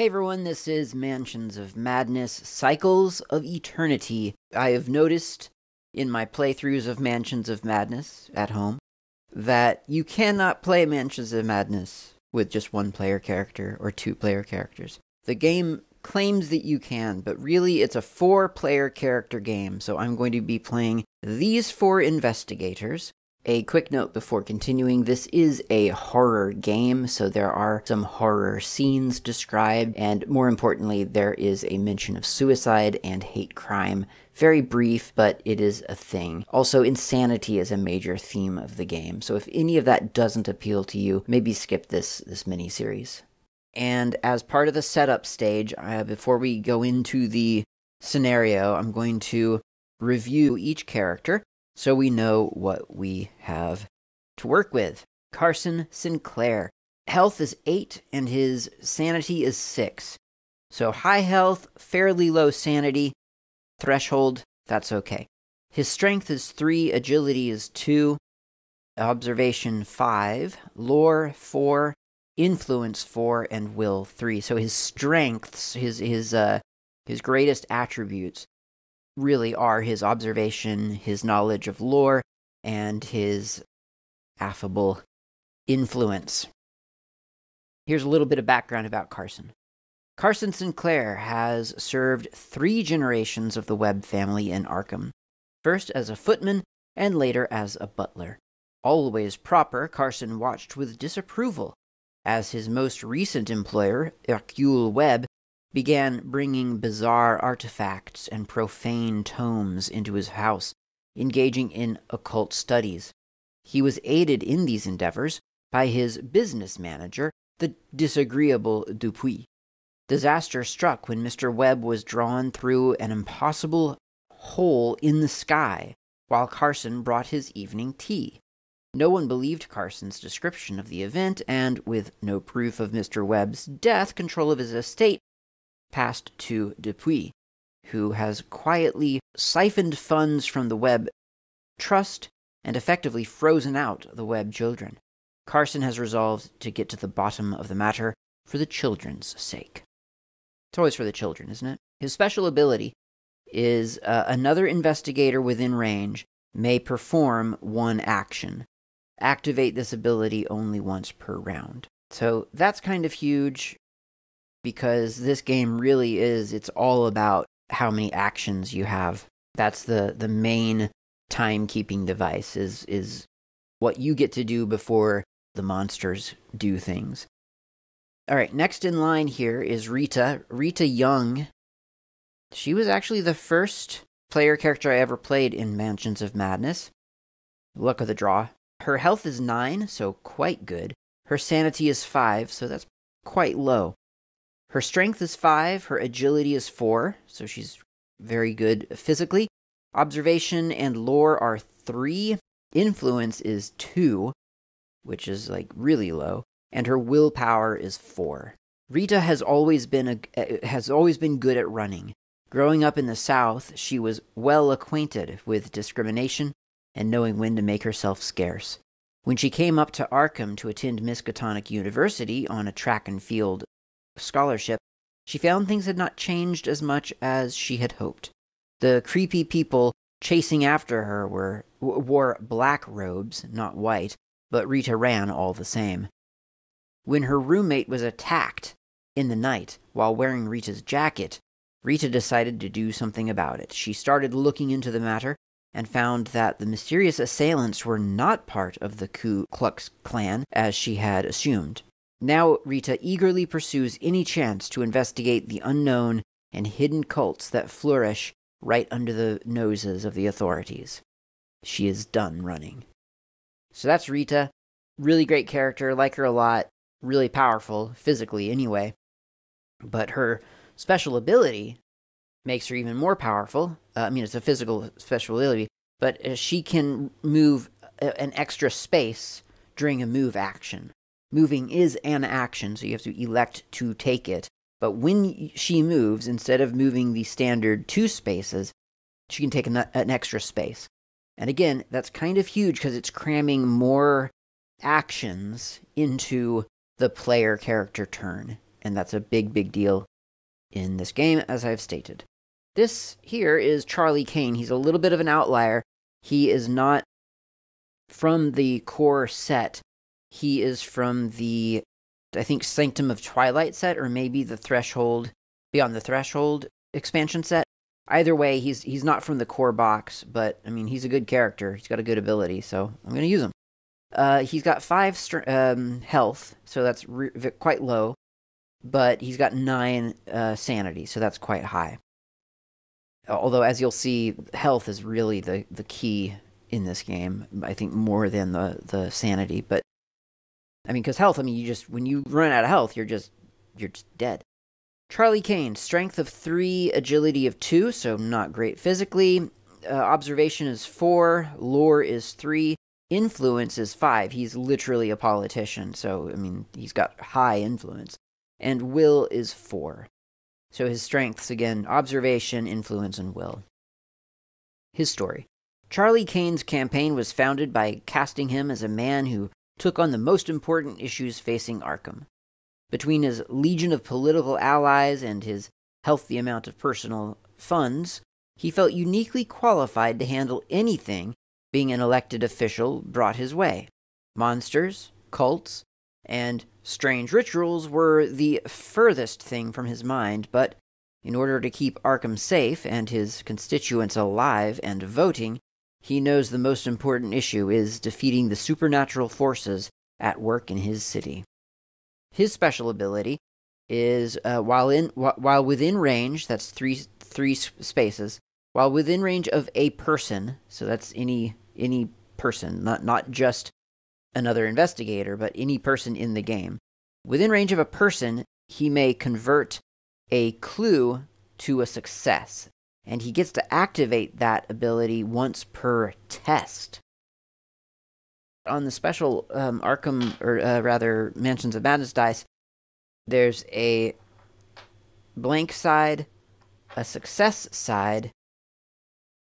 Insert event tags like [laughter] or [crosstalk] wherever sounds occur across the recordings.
Hey everyone, this is Mansions of Madness Cycles of Eternity. I have noticed in my playthroughs of Mansions of Madness at home that you cannot play Mansions of Madness with just one player character or two player characters. The game claims that you can, but really it's a four player character game, so I'm going to be playing these four investigators a quick note before continuing this is a horror game, so there are some horror scenes described, and more importantly, there is a mention of suicide and hate crime. Very brief, but it is a thing. Also, insanity is a major theme of the game, so if any of that doesn't appeal to you, maybe skip this, this mini series. And as part of the setup stage, uh, before we go into the scenario, I'm going to review each character so we know what we have to work with. Carson Sinclair. Health is 8 and his sanity is 6. So high health, fairly low sanity, threshold, that's okay. His strength is 3, agility is 2, observation 5, lore 4, influence 4 and will 3. So his strengths, his his uh his greatest attributes really are his observation, his knowledge of lore, and his affable influence. Here's a little bit of background about Carson. Carson Sinclair has served three generations of the Webb family in Arkham, first as a footman and later as a butler. Always proper, Carson watched with disapproval as his most recent employer, Hercule Webb, began bringing bizarre artifacts and profane tomes into his house, engaging in occult studies. He was aided in these endeavors by his business manager, the disagreeable Dupuis. Disaster struck when Mr. Webb was drawn through an impossible hole in the sky while Carson brought his evening tea. No one believed Carson's description of the event, and with no proof of Mr. Webb's death, control of his estate passed to Dupuis, who has quietly siphoned funds from the Webb Trust and effectively frozen out the Webb children. Carson has resolved to get to the bottom of the matter for the children's sake. It's always for the children, isn't it? His special ability is uh, another investigator within range may perform one action. Activate this ability only once per round. So that's kind of huge because this game really is it's all about how many actions you have. That's the the main timekeeping device is is what you get to do before the monsters do things. All right, next in line here is Rita. Rita Young. She was actually the first player character I ever played in Mansions of Madness. Luck of the draw. Her health is 9, so quite good. Her sanity is 5, so that's quite low. Her strength is five, her agility is four, so she's very good physically. Observation and lore are three. Influence is two, which is like really low, and her willpower is four. Rita has always been a, eh, has always been good at running. Growing up in the South, she was well acquainted with discrimination and knowing when to make herself scarce. When she came up to Arkham to attend Miskatonic University on a track and field scholarship, she found things had not changed as much as she had hoped. The creepy people chasing after her were wore black robes, not white, but Rita ran all the same. When her roommate was attacked in the night while wearing Rita's jacket, Rita decided to do something about it. She started looking into the matter and found that the mysterious assailants were not part of the Ku Klux Klan as she had assumed. Now Rita eagerly pursues any chance to investigate the unknown and hidden cults that flourish right under the noses of the authorities. She is done running. So that's Rita. Really great character, like her a lot, really powerful, physically anyway. But her special ability makes her even more powerful. Uh, I mean, it's a physical special ability, but uh, she can move uh, an extra space during a move action. Moving is an action, so you have to elect to take it. But when she moves, instead of moving the standard two spaces, she can take an, an extra space. And again, that's kind of huge because it's cramming more actions into the player character turn. and that's a big, big deal in this game, as I've stated. This here is Charlie Kane. He's a little bit of an outlier. He is not from the core set. He is from the, I think, Sanctum of Twilight set, or maybe the Threshold, Beyond the Threshold expansion set. Either way, he's he's not from the core box, but I mean, he's a good character. He's got a good ability, so I'm going to use him. Uh, he's got five str- um, health, so that's re- quite low, but he's got nine uh, sanity, so that's quite high. Although, as you'll see, health is really the, the key in this game. I think more than the, the sanity, but I mean, because health, I mean, you just when you run out of health, you're just you're just dead. Charlie Kane, strength of three, agility of two, so not great physically. Uh, observation is four, lore is three, influence is five. He's literally a politician, so I mean, he's got high influence. And will is four. So his strengths again observation, influence, and will. His story Charlie Kane's campaign was founded by casting him as a man who took on the most important issues facing Arkham. Between his legion of political allies and his healthy amount of personal funds, he felt uniquely qualified to handle anything being an elected official brought his way. Monsters, cults, and strange rituals were the furthest thing from his mind, but in order to keep Arkham safe and his constituents alive and voting, he knows the most important issue is defeating the supernatural forces at work in his city. His special ability is uh, while in wh- while within range, that's three three spaces. While within range of a person, so that's any any person, not not just another investigator, but any person in the game. Within range of a person, he may convert a clue to a success, and he gets to activate that ability once per test on the special um, Arkham, or uh, rather Mansions of Madness dice, there's a blank side, a success side,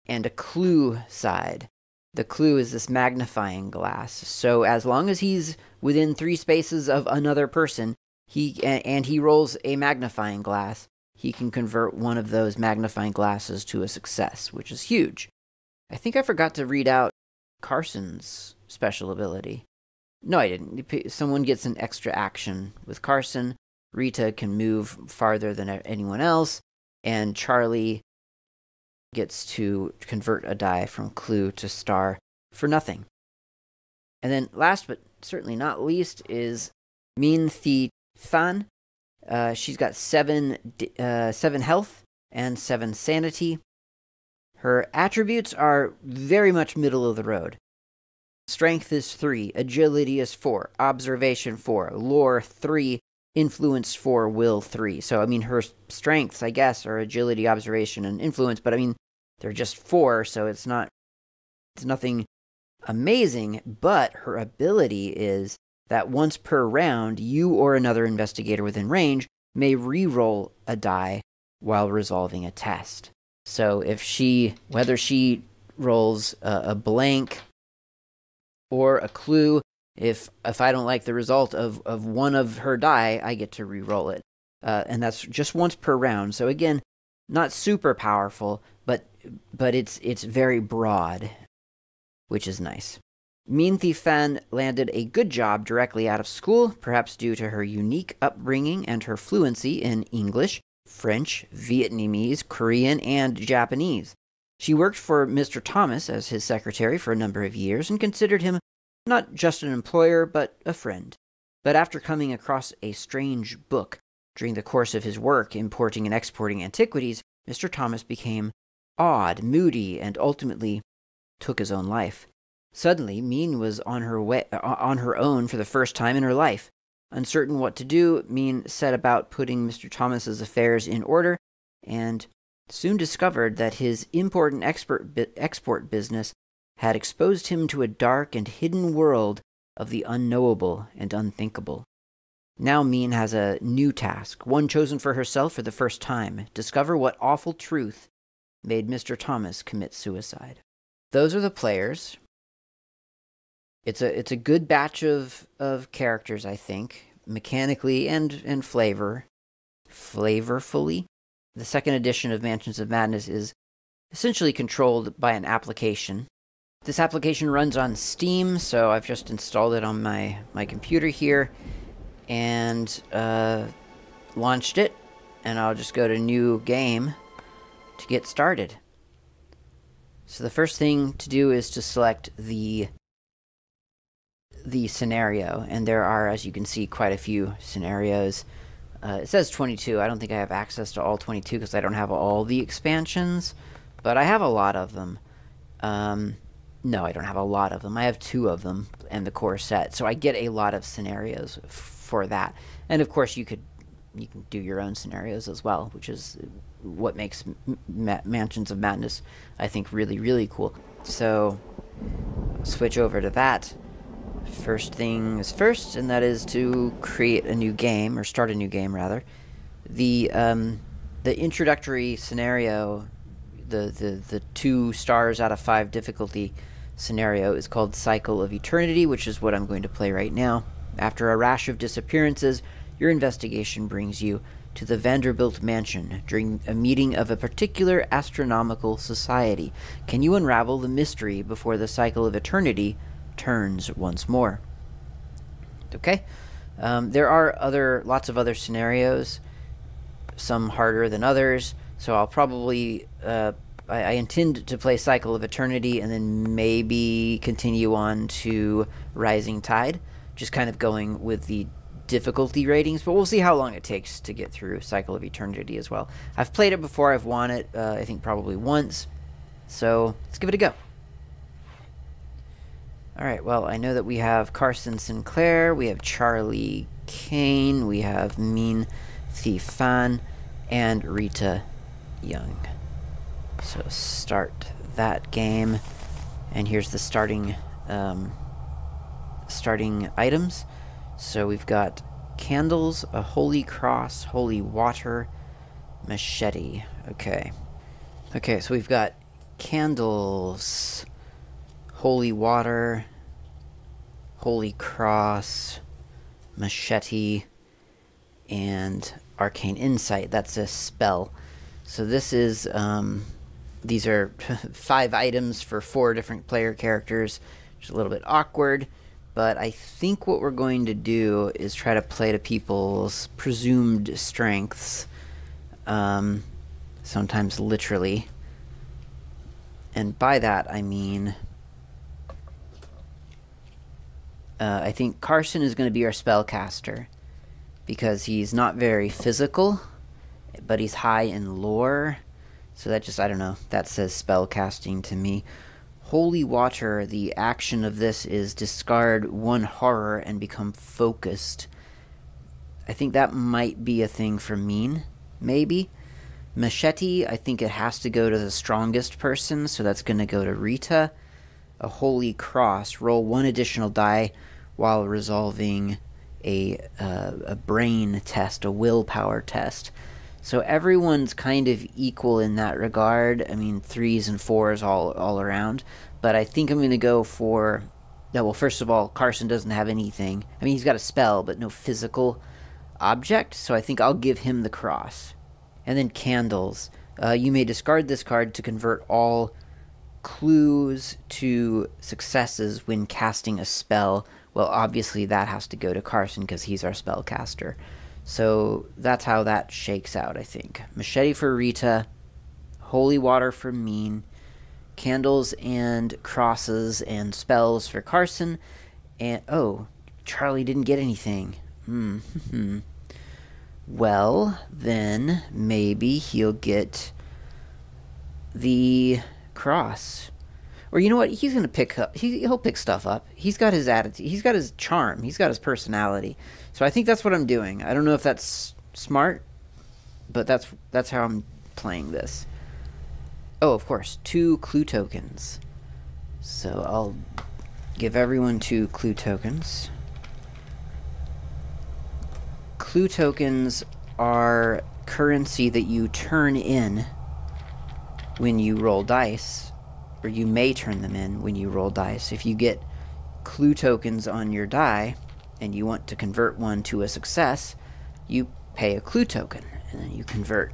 and a clue side. The clue is this magnifying glass. So as long as he's within three spaces of another person, he and he rolls a magnifying glass, he can convert one of those magnifying glasses to a success, which is huge. I think I forgot to read out Carson's special ability. No, I didn't. Someone gets an extra action with Carson. Rita can move farther than anyone else, and Charlie gets to convert a die from clue to star for nothing. And then, last but certainly not least, is Minh Thi Phan. Uh, she's got seven uh, seven health and seven sanity. Her attributes are very much middle of the road. Strength is 3, agility is 4, observation 4, lore 3, influence 4, will 3. So, I mean, her strengths, I guess, are agility, observation, and influence, but I mean, they're just 4, so it's not, it's nothing amazing, but her ability is that once per round, you or another investigator within range may re-roll a die while resolving a test. So if she, whether she rolls a, a blank or a clue. If if I don't like the result of, of one of her die, I get to re-roll it. Uh, and that's just once per round. So again, not super powerful, but but it's it's very broad, which is nice. Minh Thi Phan landed a good job directly out of school, perhaps due to her unique upbringing and her fluency in English, French, Vietnamese, Korean, and Japanese. She worked for Mr. Thomas as his secretary for a number of years and considered him not just an employer, but a friend. But after coming across a strange book during the course of his work importing and exporting antiquities, Mr. Thomas became odd, moody, and ultimately took his own life. Suddenly, Mean was on her way, uh, on her own for the first time in her life. Uncertain what to do, Mean set about putting Mr. Thomas's affairs in order and soon discovered that his import and export, export business had exposed him to a dark and hidden world of the unknowable and unthinkable. Now Mean has a new task, one chosen for herself for the first time discover what awful truth made Mr. Thomas commit suicide. Those are the players. It's a it's a good batch of, of characters, I think. mechanically and and flavor flavorfully. The second edition of Mansions of Madness is essentially controlled by an application. This application runs on Steam, so I've just installed it on my my computer here and uh, launched it. And I'll just go to New Game to get started. So the first thing to do is to select the the scenario, and there are, as you can see, quite a few scenarios. Uh, it says 22. I don't think I have access to all 22 because I don't have all the expansions, but I have a lot of them. Um, no, I don't have a lot of them. I have two of them and the core set, so I get a lot of scenarios for that. And of course, you could you can do your own scenarios as well, which is what makes Ma Mansions of Madness, I think, really really cool. So, switch over to that first things first, and that is to create a new game, or start a new game rather. The um, the introductory scenario, the, the, the two stars out of five difficulty scenario is called Cycle of Eternity, which is what I'm going to play right now. After a rash of disappearances, your investigation brings you to the Vanderbilt Mansion during a meeting of a particular astronomical society. Can you unravel the mystery before the cycle of eternity turns once more. Okay, um, there are other lots of other scenarios, some harder than others. So I'll probably uh, I, I, intend to play Cycle of Eternity and then maybe continue on to Rising Tide, just kind of going with the difficulty ratings. But we'll see how long it takes to get through Cycle of Eternity as well. I've played it before. I've won it. Uh, I think probably once. So let's give it a go. Alright, well, I know that we have Carson Sinclair, we have Charlie Kane, we have Mean Thief Fan, and Rita Young. So start that game, and here's the starting um, starting items. So we've got candles, a holy cross, holy water, machete. Okay. Okay, so we've got candles holy water, holy cross, machete, and arcane insight. That's a spell. So this is um, these are [laughs] five items for four different player characters. Which is a little bit awkward, but I think what we're going to do is try to play to people's presumed strengths. Um, sometimes literally. And by that I mean uh, I think Carson is going to be our spellcaster because he's not very physical, but he's high in lore. So that just, I don't know, that says spellcasting to me. Holy Water, the action of this is discard one horror and become focused. I think that might be a thing for Mean, maybe. Machete, I think it has to go to the strongest person, so that's going to go to Rita. A Holy Cross, roll one additional die while resolving a, uh, a brain test, a willpower test. So everyone's kind of equal in that regard. I mean, threes and fours all all around. But I think I'm going to go for. Well, first of all, Carson doesn't have anything. I mean, he's got a spell, but no physical object. So I think I'll give him the cross. And then candles. Uh, you may discard this card to convert all clues to successes when casting a spell well, obviously that has to go to Carson because he's our spellcaster. So that's how that shakes out, I think. Machete for Rita, Holy Water for Mean, Candles and Crosses and Spells for Carson, and oh, Charlie didn't get anything. Hmm. well, then maybe he'll get the cross. Or you know what? He's gonna pick up. He, he'll pick stuff up. He's got his attitude. He's got his charm. He's got his personality. So I think that's what I'm doing. I don't know if that's smart, but that's that's how I'm playing this. Oh, of course, two clue tokens. So I'll give everyone two clue tokens. Clue tokens are currency that you turn in when you roll dice or you may turn them in when you roll dice. If you get clue tokens on your die, and you want to convert one to a success, you pay a clue token, and then you convert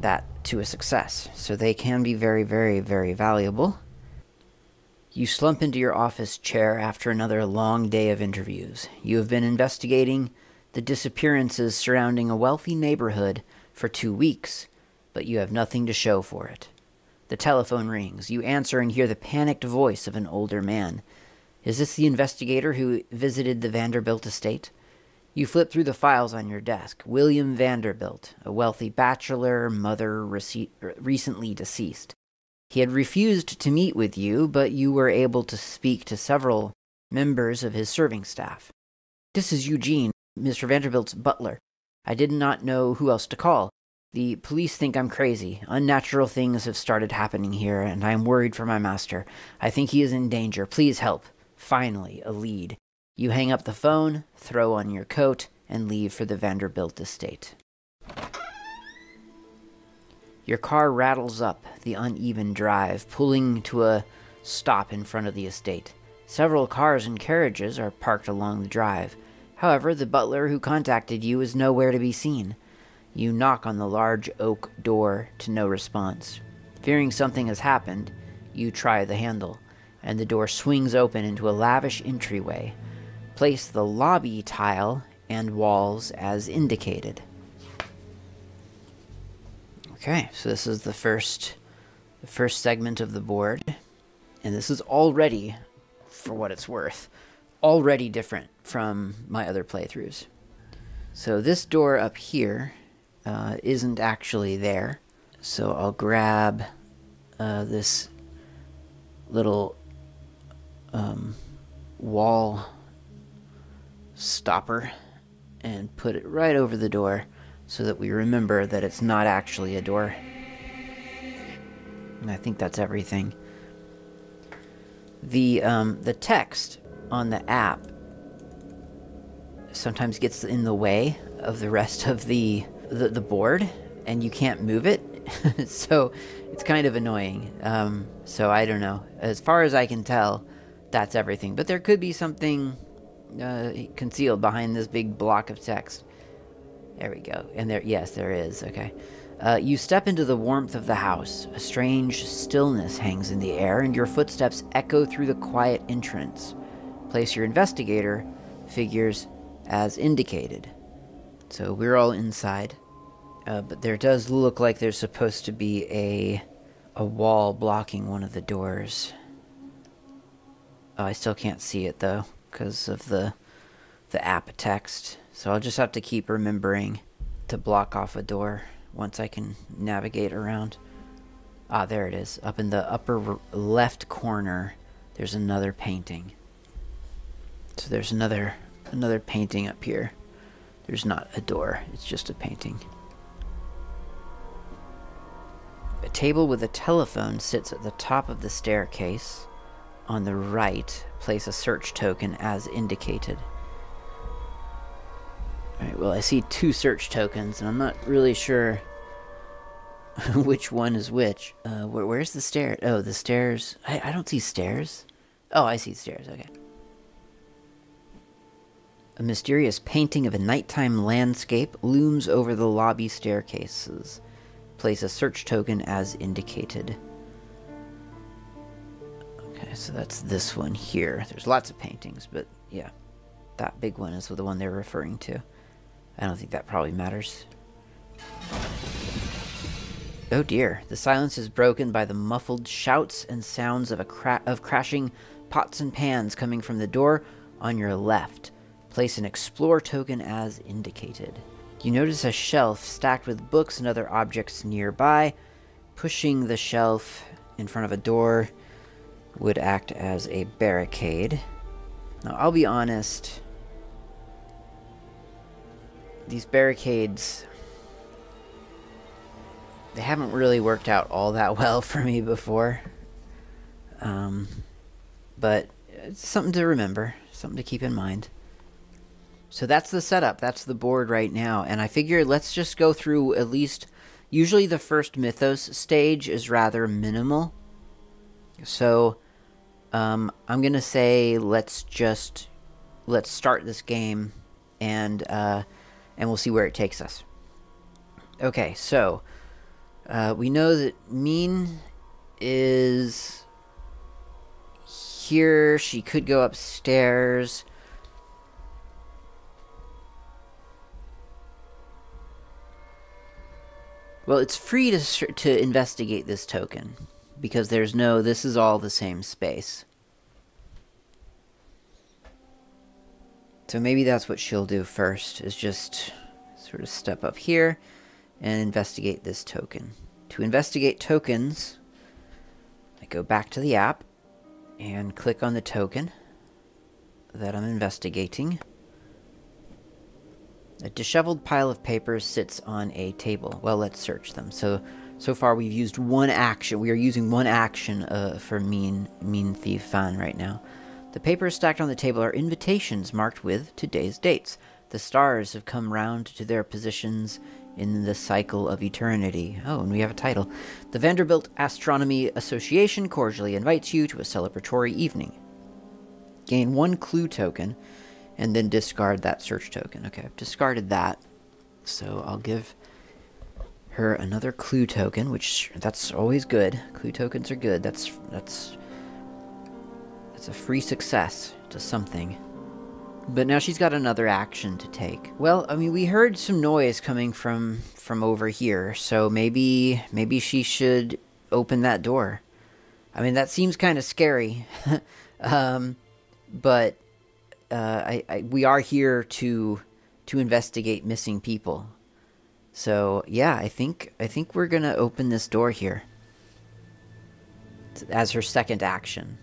that to a success. So they can be very, very, very valuable. You slump into your office chair after another long day of interviews. You have been investigating the disappearances surrounding a wealthy neighborhood for two weeks, but you have nothing to show for it. The telephone rings. You answer and hear the panicked voice of an older man. Is this the investigator who visited the Vanderbilt estate? You flip through the files on your desk. William Vanderbilt, a wealthy bachelor, mother rece- recently deceased. He had refused to meet with you, but you were able to speak to several members of his serving staff. This is Eugene, Mr. Vanderbilt's butler. I did not know who else to call. The police think I'm crazy. Unnatural things have started happening here, and I am worried for my master. I think he is in danger. Please help. Finally, a lead. You hang up the phone, throw on your coat, and leave for the Vanderbilt estate. Your car rattles up the uneven drive, pulling to a stop in front of the estate. Several cars and carriages are parked along the drive. However, the butler who contacted you is nowhere to be seen. You knock on the large oak door to no response. Fearing something has happened, you try the handle, and the door swings open into a lavish entryway. Place the lobby tile and walls as indicated. Okay, so this is the first the first segment of the board, and this is already for what it's worth, already different from my other playthroughs. So this door up here uh, isn't actually there. So I'll grab uh, this little um, wall stopper and put it right over the door so that we remember that it's not actually a door. And I think that's everything. The um, the text on the app sometimes gets in the way of the rest of the the, the board, and you can't move it. [laughs] so it's kind of annoying. Um, so I don't know. As far as I can tell, that's everything. But there could be something uh, concealed behind this big block of text. There we go. And there, yes, there is. Okay. Uh, you step into the warmth of the house. A strange stillness hangs in the air, and your footsteps echo through the quiet entrance. Place your investigator figures as indicated. So we're all inside. Uh, but there does look like there's supposed to be a a wall blocking one of the doors. Oh, I still can't see it though because of the the app text. So I'll just have to keep remembering to block off a door once I can navigate around. Ah, there it is. Up in the upper left corner, there's another painting. So there's another another painting up here. There's not a door, it's just a painting. A table with a telephone sits at the top of the staircase. On the right, place a search token as indicated. Alright, well, I see two search tokens, and I'm not really sure [laughs] which one is which. Uh, where, where's the stair? Oh, the stairs. I, I don't see stairs. Oh, I see stairs, okay. A mysterious painting of a nighttime landscape looms over the lobby staircases. Place a search token as indicated. Okay, so that's this one here. There's lots of paintings, but yeah. That big one is the one they're referring to. I don't think that probably matters. Oh dear, the silence is broken by the muffled shouts and sounds of a cra of crashing pots and pans coming from the door on your left. Place an explore token as indicated. You notice a shelf stacked with books and other objects nearby. Pushing the shelf in front of a door would act as a barricade. Now, I'll be honest. These barricades. They haven't really worked out all that [laughs] well for me before. Um, but it's something to remember, something to keep in mind. So that's the setup. That's the board right now. And I figured let's just go through at least. Usually the first Mythos stage is rather minimal. So um, I'm going to say let's just let's start this game, and uh, and we'll see where it takes us. Okay, so uh, we know that Mean is here. She could go upstairs. Well, it's free to to investigate this token because there's no. This is all the same space. So maybe that's what she'll do first. Is just sort of step up here and investigate this token. To investigate tokens, I go back to the app and click on the token that I'm investigating. A disheveled pile of papers sits on a table. Well, let's search them. So, so far we've used one action. We are using one action uh, for Mean Mean Thief Fan right now. The papers stacked on the table are invitations marked with today's dates. The stars have come round to their positions in the cycle of eternity. Oh, and we have a title. The Vanderbilt Astronomy Association cordially invites you to a celebratory evening. Gain one clue token and then discard that search token. Okay, I've discarded that. So I'll give her another clue token, which that's always good. Clue tokens are good. That's that's that's a free success to something. But now she's got another action to take. Well, I mean, we heard some noise coming from from over here, so maybe maybe she should open that door. I mean, that seems kind of scary, [laughs] um, but uh, I, I, we are here to to investigate missing people. So yeah, I think I think we're gonna open this door here as her second action.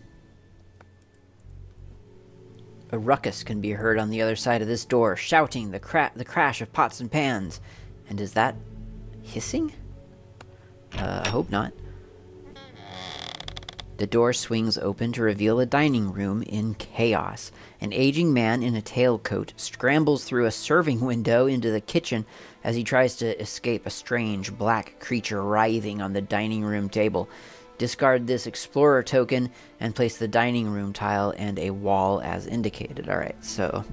A ruckus can be heard on the other side of this door, shouting the, cra the crash of pots and pans. And is that hissing? Uh, I hope not. The door swings open to reveal a dining room in chaos. An aging man in a tailcoat scrambles through a serving window into the kitchen as he tries to escape a strange black creature writhing on the dining room table. Discard this explorer token and place the dining room tile and a wall as indicated. Alright, so...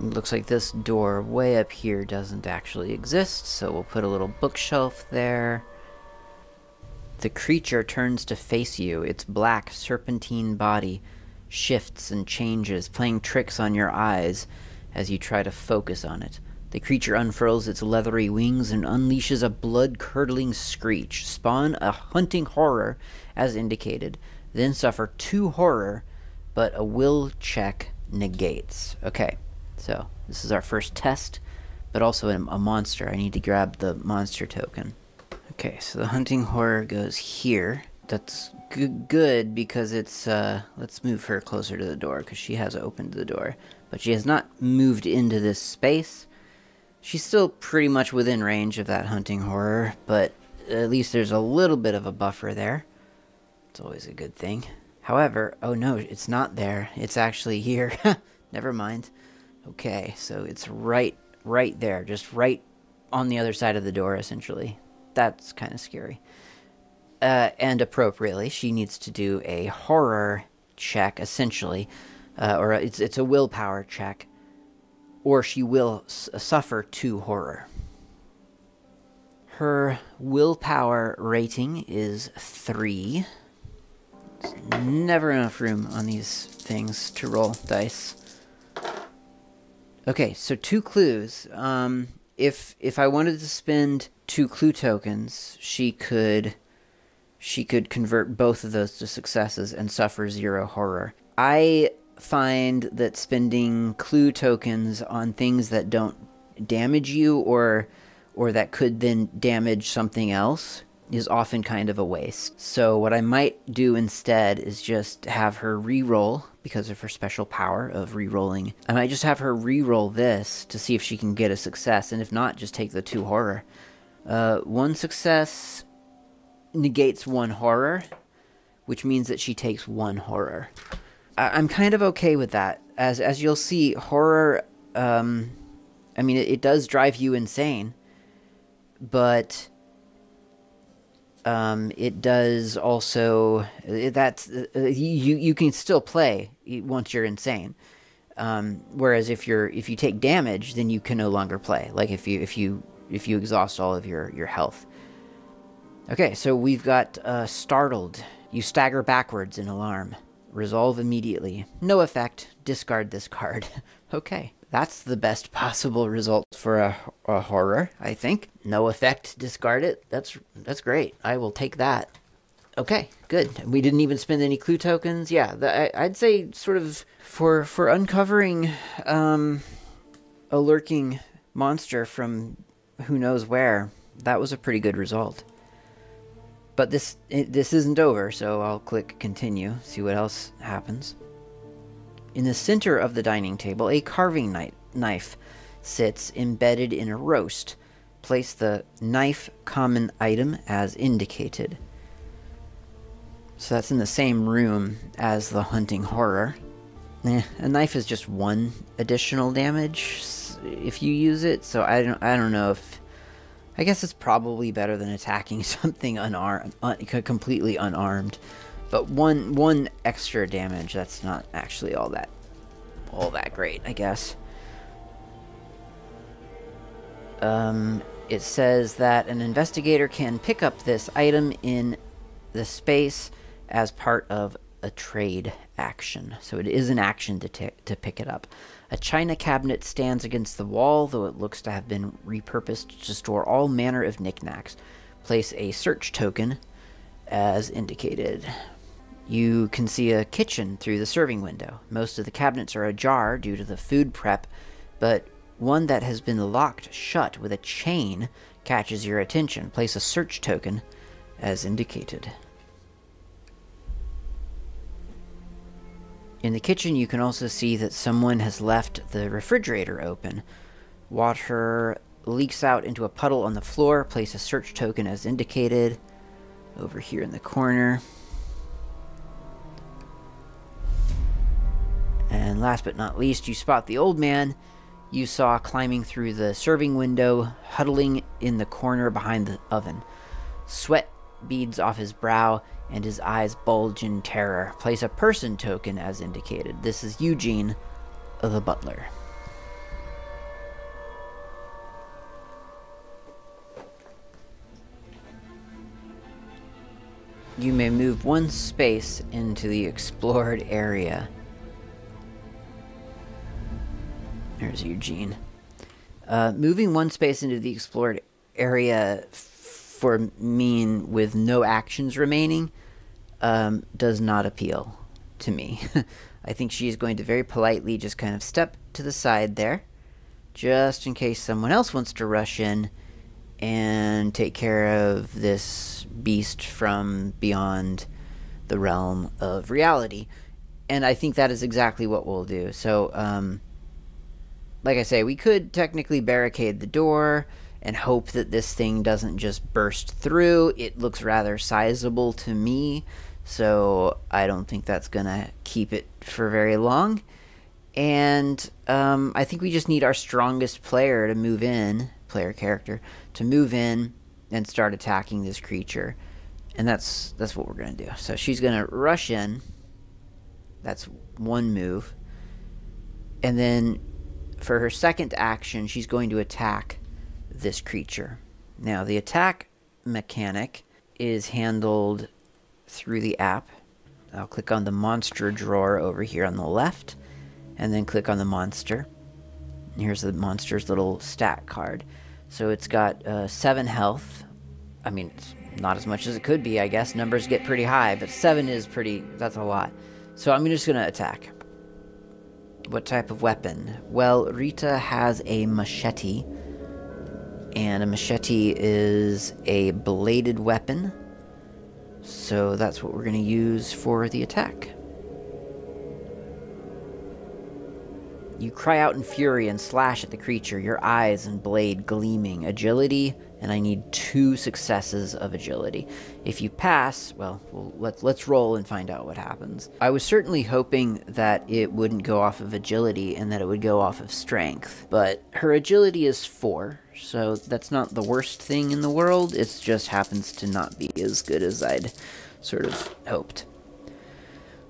looks like this door way up here doesn't actually exist, so we'll put a little bookshelf there. The creature turns to face you, its black serpentine body shifts and changes, playing tricks on your eyes as you try to focus on it. The creature unfurls its leathery wings and unleashes a blood-curdling screech. Spawn a hunting horror, as indicated. Then suffer two horror, but a will check negates. Okay, so this is our first test, but also a, monster. I need to grab the monster token. Okay, so the hunting horror goes here that's good because it's, uh, let's move her closer to the door because she has opened the door. But she has not moved into this space. She's still pretty much within range of that hunting horror, but at least there's a little bit of a buffer there. It's always a good thing. However, oh no, it's not there. It's actually here. [laughs] Never mind. Okay, so it's right, right there, just right on the other side of the door, essentially. That's kind of scary uh, and appropriately, she needs to do a horror check, essentially, uh, or it's it's a willpower check, or she will suffer two horror. Her willpower rating is three. There's never enough room on these things to roll dice. Okay, so two clues. Um, if if I wanted to spend two clue tokens, she could she could convert both of those to successes and suffer zero horror. I find that spending clue tokens on things that don't damage you or or that could then damage something else is often kind of a waste. So what I might do instead is just have her re-roll because of her special power of re-rolling. I might just have her re-roll this to see if she can get a success, and if not, just take the two horror. Uh, one success negates one horror, which means that she takes one horror. I- am kind of okay with that. As as you'll see, horror. Um, I mean, it, it does drive you insane, but Um, it does also that's uh, you you can still play once you're insane. Um, whereas if you're if you take damage, then you can no longer play. Like if you if you if you exhaust all of your your health. Okay, so we've got uh, startled. You stagger backwards in alarm. Resolve immediately. No effect. Discard this card. [laughs] okay, that's the best possible result for a, a horror, I think. No effect. Discard it. That's that's great. I will take that. Okay, good. We didn't even spend any clue tokens. Yeah, the, I, would say sort of for for uncovering um, a lurking monster from who knows where. That was a pretty good result. But this it, this isn't over, so I'll click continue, see what else happens. In the center of the dining table, a carving knife sits embedded in a roast. Place the knife common item as indicated. So that's in the same room as the hunting horror. Eh, a knife is just one additional damage if you use it, so I don't I don't know if I guess it's probably better than attacking [laughs] something unarmed, un completely unarmed. But one one extra damage, that's not actually all that all that great, I guess. Um, it says that an investigator can pick up this item in the space as part of a trade action. So it is an action to, to pick it up. A china cabinet stands against the wall, though it looks to have been repurposed to store all manner of knickknacks. Place a search token as indicated. You can see a kitchen through the serving window. Most of the cabinets are ajar due to the food prep, but one that has been locked shut with a chain catches your attention. Place a search token as indicated. In the kitchen, you can also see that someone has left the refrigerator open. Water leaks out into a puddle on the floor. Place a search token as indicated over here in the corner. And last but not least, you spot the old man you saw climbing through the serving window, huddling in the corner behind the oven. Sweat beads off his brow and his eyes bulge in terror. Place a person token as indicated. This is Eugene, the butler. You may move one space into the explored area. There's Eugene. Uh, moving one space into the explored area for mean with no actions remaining um, does not appeal to me. [laughs] I think she is going to very politely just kind of step to the side there, just in case someone else wants to rush in and take care of this beast from beyond the realm of reality. And I think that is exactly what we'll do. So, um, like I say, we could technically barricade the door and hope that this thing doesn't just burst through. It looks rather sizable to me, so I don't think that's going to keep it for very long. And um, I think we just need our strongest player to move in, player character, to move in and start attacking this creature. And that's that's what we're going to do. So she's going to rush in. That's one move. And then for her second action, she's going to attack this creature. Now, the attack mechanic is handled through the app. I'll click on the monster drawer over here on the left, and then click on the monster. here's the monster's little stat card. So it's got uh, 7 health. I mean, it's not as much as it could be, I guess. Numbers get pretty high, but 7 is pretty, that's a lot. So I'm just going to attack. What type of weapon? Well, Rita has a machete and a machete is a bladed weapon. So that's what we're going to use for the attack. You cry out in fury and slash at the creature, your eyes and blade gleaming. Agility and I need two successes of agility. If you pass, well, well let, let's roll and find out what happens. I was certainly hoping that it wouldn't go off of agility and that it would go off of strength, but her agility is four, so that's not the worst thing in the world. It just happens to not be as good as I'd sort of hoped.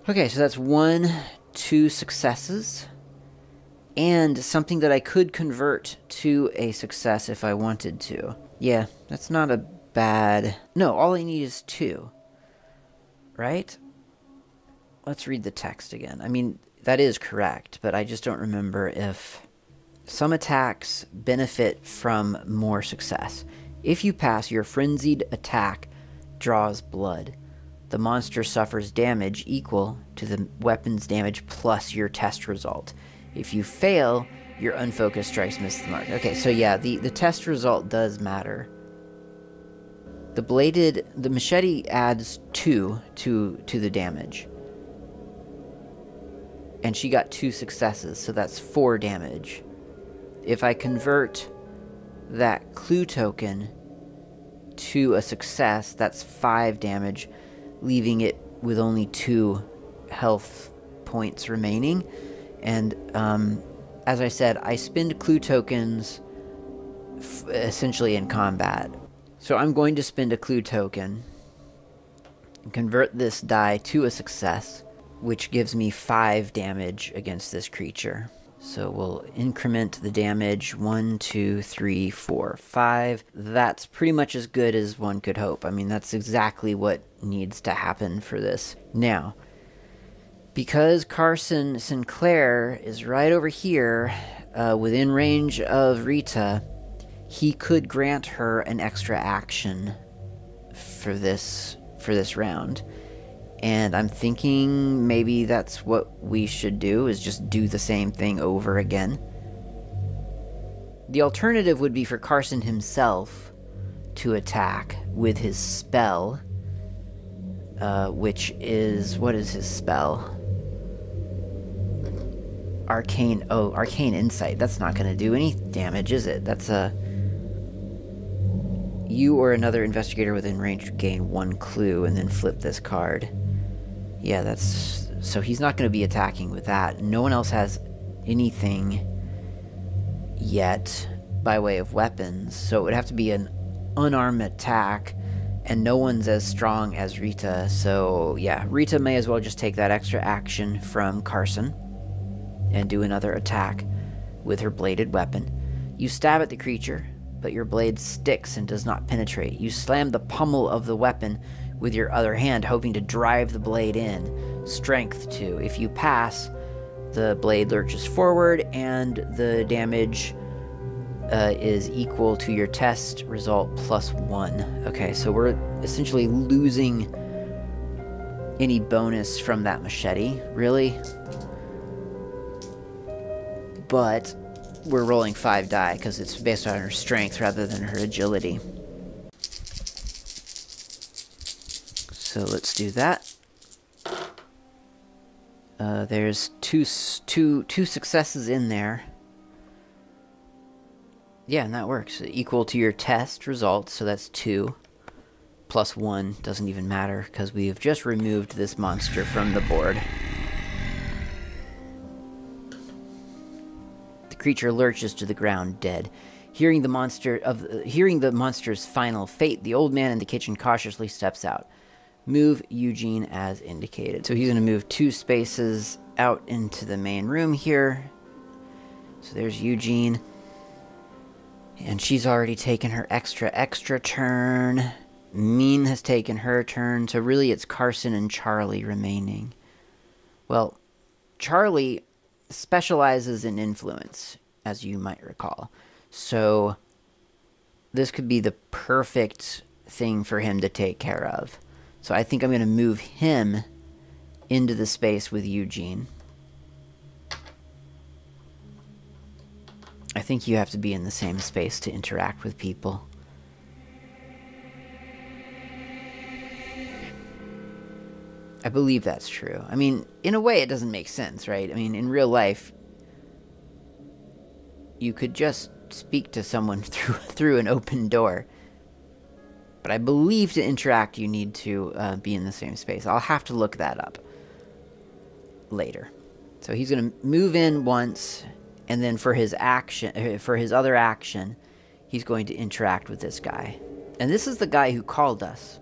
Okay, so that's one, two successes and something that I could convert to a success if I wanted to. Yeah, that's not a bad... No, all I need is two. Right? Let's read the text again. I mean, that is correct, but I just don't remember if... Some attacks benefit from more success. If you pass, your frenzied attack draws blood. The monster suffers damage equal to the weapon's damage plus your test result. If you fail, your unfocused strikes miss the mark. Okay, so yeah, the, the test result does matter. The bladed, the machete adds two to to the damage. And she got two successes, so that's four damage. If I convert that clue token to a success, that's five damage, leaving it with only two health points remaining. And um, as I said, I spend clue tokens essentially in combat. So I'm going to spend a clue token and convert this die to a success, which gives me 5 damage against this creature. So we'll increment the damage one, two, three, four, five. That's pretty much as good as one could hope. I mean, that's exactly what needs to happen for this. Now, because Carson Sinclair is right over here, uh, within range of Rita, he could grant her an extra action for this for this round. And I'm thinking maybe that's what we should do is just do the same thing over again. The alternative would be for Carson himself to attack with his spell, uh, which is what is his spell? Arcane oh arcane insight. That's not going to do any damage is it? That's a you or another investigator within range gain one clue and then flip this card. Yeah that's so he's not going to be attacking with that. No one else has anything yet by way of weapons so it would have to be an unarmed attack and no one's as strong as Rita so yeah. Rita may as well just take that extra action from Carson and do another attack with her bladed weapon. You stab at the creature, but your blade sticks and does not penetrate. You slam the pommel of the weapon with your other hand, hoping to drive the blade in. Strength 2. If you pass, the blade lurches forward and the damage uh, is equal to your test result plus 1. Okay, so we're essentially losing any bonus from that machete. Really? But we're rolling five die because it's based on her strength rather than her agility. So let's do that. Uh, there's two, two, two successes in there. Yeah, and that works. Equal to your test results, so that's two. Plus one doesn't even matter because we've just removed this monster from the board. Creature lurches to the ground dead. Hearing the monster of uh, hearing the monster's final fate, the old man in the kitchen cautiously steps out. Move Eugene as indicated. So he's going to move two spaces out into the main room here. So there's Eugene. And she's already taken her extra extra turn. Minh has taken her turn. So really it's Carson and Charlie remaining. Well, Charlie specializes in influence, as you might recall. So this could be the perfect thing for him to take care of. So I think I'm going to move him into the space with Eugene. I think you have to be in the same space to interact with people. I believe that's true. I mean, in a way, it doesn't make sense, right? I mean, in real life, you could just speak to someone [laughs] through through an open door. But I believe to interact, you need to uh, be in the same space. I'll have to look that up later. So he's going to move in once, and then for his action, uh, for his other action, he's going to interact with this guy. And this is the guy who called us.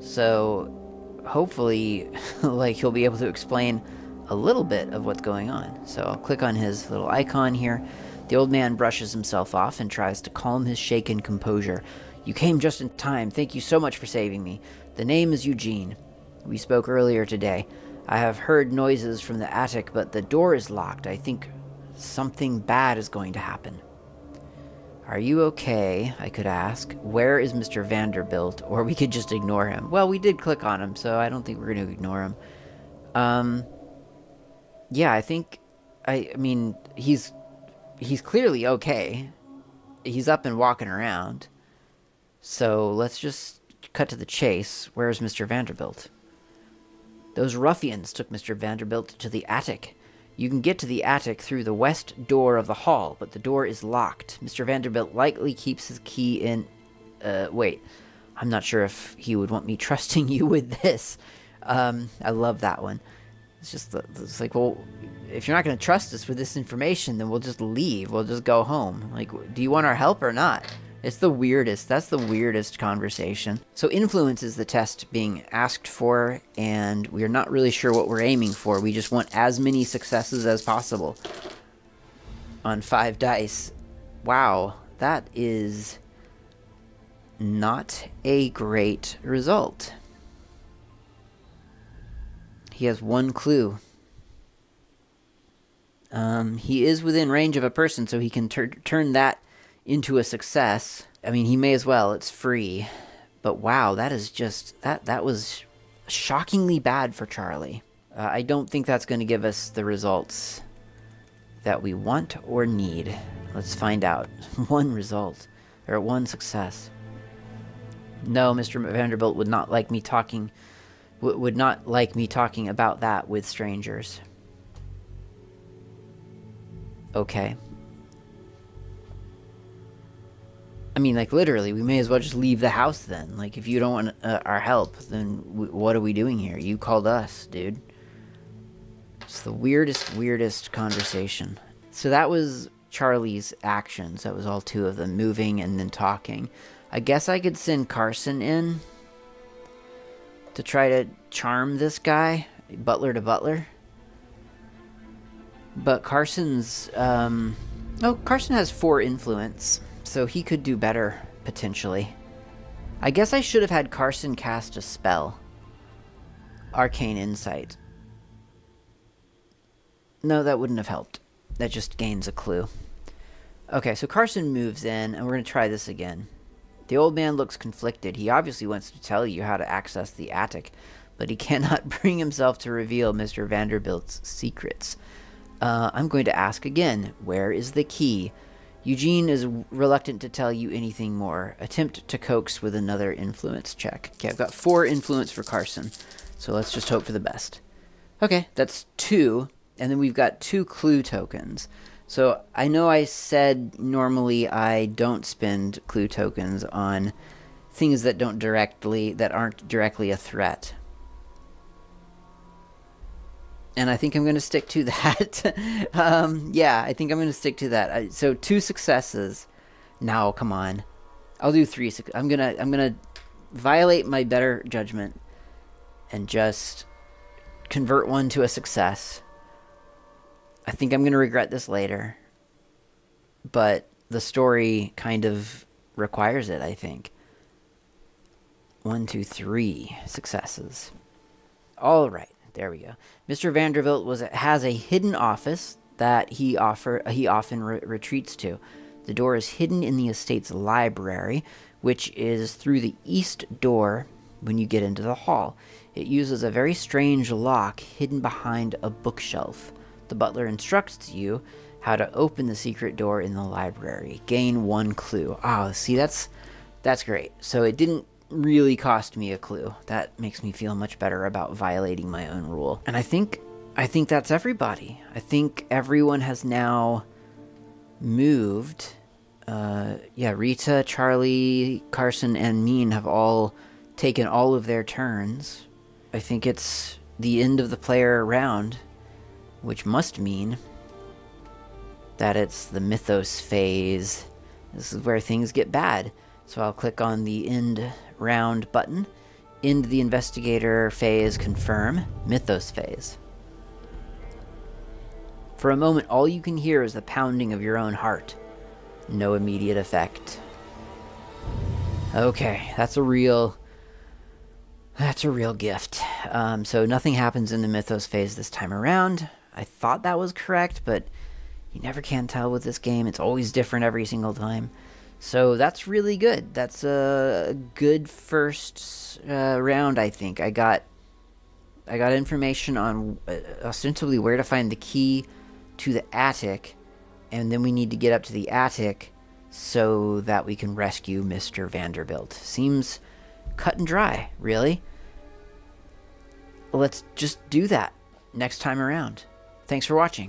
So hopefully, [laughs] like he'll be able to explain a little bit of what's going on. So I'll click on his little icon here. The old man brushes himself off and tries to calm his shaken composure. You came just in time. Thank you so much for saving me. The name is Eugene. We spoke earlier today. I have heard noises from the attic, but the door is locked. I think something bad is going to happen. Are you okay? I could ask. Where is Mr. Vanderbilt? Or we could just ignore him. Well, we did click on him, so I don't think we're going to ignore him. Um, yeah, I think, I, I mean, he's, he's clearly okay. He's up and walking around. So let's just cut to the chase. Where's Mr. Vanderbilt? Those ruffians took Mr. Vanderbilt to the attic. You can get to the attic through the west door of the hall, but the door is locked. Mr. Vanderbilt likely keeps his key in. Uh, wait. I'm not sure if he would want me [laughs] trusting you with this. Um, I love that one. It's just, it's like, well, if you're not going to trust us with this information, then we'll just leave. We'll just go home. Like, do you want our help or not? It's the weirdest. That's the weirdest conversation. So influence is the test being asked for, and we're not really sure what we're aiming for. We just want as many successes as possible on five dice. Wow, that is not a great result. He has one clue. Um, he is within range of a person, so he can turn that into a success. I mean, he may as well. It's free. But wow, that is just that that was shockingly bad for Charlie. Uh, I don't think that's going to give us the results that we want or need. Let's find out. [laughs] one result or one success. No, Mr. Vanderbilt would not like me talking would not like me talking about that with strangers. Okay. I mean, like literally, we may as well just leave the house then. Like, if you don't want uh, our help, then what are we doing here? You called us, dude. It's the weirdest, weirdest conversation. So that was Charlie's actions. That was all two of them, moving and then talking. I guess I could send Carson in to try to charm this guy, butler to butler. But Carson's, um, oh, Carson has four influence so he could do better, potentially. I guess I should have had Carson cast a spell. Arcane Insight. No, that wouldn't have helped. That just gains a clue. Okay, so Carson moves in, and we're going to try this again. The old man looks conflicted. He obviously wants to tell you how to access the attic, but he [laughs] cannot bring himself to reveal Mr. Vanderbilt's secrets. Uh, I'm going to ask again, where is the key? Eugene is reluctant to tell you anything more. Attempt to coax with another influence check. Okay, I've got four influence for Carson, so let's just hope for the best. Okay, that's two, and then we've got two clue tokens. So I know I said normally I don't spend clue tokens on things that don't directly that aren't directly a threat and I think I'm going to stick to [laughs] that. um, yeah, I think I'm going to stick to that. so two successes. Now, come on, I'll do three. I'm gonna I'm gonna violate my better judgment and just convert one to a success. I think I'm gonna regret this later, but the story kind of requires it. I think. One, two, three successes. All right. There we go. Mr. Vanderbilt was has a hidden office that he offer he often re retreats to. The door is hidden in the estate's library, which is through the east door when you get into the hall. It uses a very strange lock hidden behind a bookshelf. The butler instructs you how to open the secret door in the library. Gain one clue. Oh, see that's that's great. So it didn't really cost me a clue. That makes me feel much better about violating my own rule. And I think I think that's everybody. I think everyone has now moved. uh, yeah, Rita, Charlie, Carson, and Minh have all taken all of their turns. I think it's the end of the player round, which must mean that it's the Mythos phase. This is where things get bad. So I'll click on the end round button, end the investigator phase, confirm, Mythos phase. For a moment, all you can hear is the pounding of your own heart. No immediate effect. Okay, that's a real. That's a real gift. Um, so nothing happens in the Mythos phase this time around. I thought that was correct, but you never can tell with this game. It's always different every single time. So that's really good. That's a good first uh, round, I think. I got I got information on uh, ostensibly where to find the key to the attic, and then we need to get up to the attic so that we can rescue Mr. Vanderbilt. Seems cut and dry, really. Let's just do that next time around. Thanks for watching.